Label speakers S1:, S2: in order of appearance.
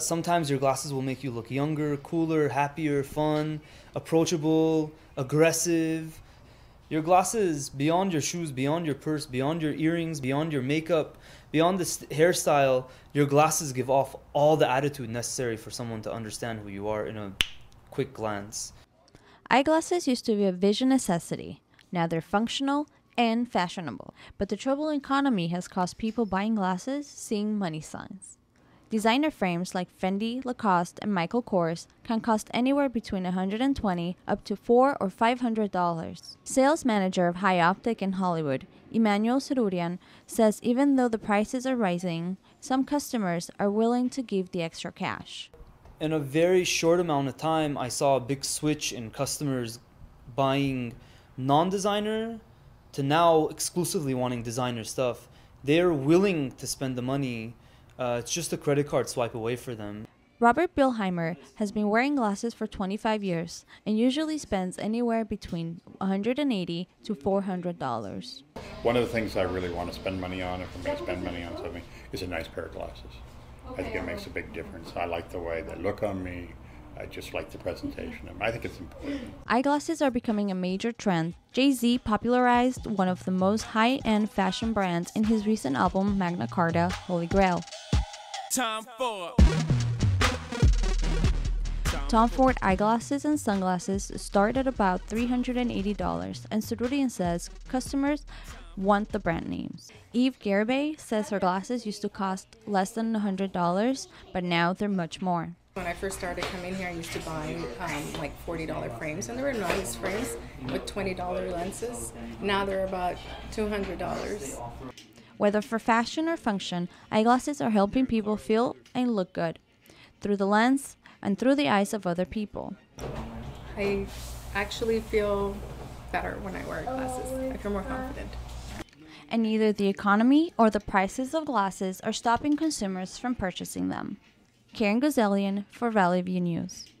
S1: Sometimes your glasses will make you look younger, cooler, happier, fun, approachable, aggressive. Your glasses, beyond your shoes, beyond your purse, beyond your earrings, beyond your makeup, beyond the hairstyle, your glasses give off all the attitude necessary for someone to understand who you are in a quick glance.
S2: Eyeglasses used to be a vision necessity. Now they're functional and fashionable. But the troubled economy has caused people buying glasses seeing money signs. Designer frames like Fendi, Lacoste, and Michael Kors can cost anywhere between 120 up to 4 or 500 dollars. Sales manager of High Optic in Hollywood, Emmanuel Serurian, says even though the prices are rising, some customers are willing to give the extra cash.
S1: In a very short amount of time, I saw a big switch in customers buying non-designer to now exclusively wanting designer stuff. They're willing to spend the money uh, it's just a credit card swipe away for them.
S2: Robert Bilheimer has been wearing glasses for 25 years and usually spends anywhere between 180 to 400 dollars.
S3: One of the things I really want to spend money on, if I'm going to spend money on something, is a nice pair of glasses. I think it makes a big difference. I like the way they look on me. I just like the presentation. I think it's important.
S2: Eyeglasses are becoming a major trend. Jay Z popularized one of the most high end fashion brands in his recent album, Magna Carta Holy Grail. Tom Ford. Tom Ford eyeglasses and sunglasses start at about $380, and Serurian says customers want the brand names. Eve Garibay says her glasses used to cost less than $100, but now they're much more.
S4: When I first started coming here, I used to buy um, like $40 frames, and they were nice frames with $20 lenses. Now they're about $200.
S2: Whether for fashion or function, eyeglasses are helping people feel and look good through the lens and through the eyes of other people.
S4: I actually feel better when I wear glasses. I feel more confident.
S2: And neither the economy or the prices of glasses are stopping consumers from purchasing them. Karen Guzelian for Valley View News.